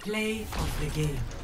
Play of the game.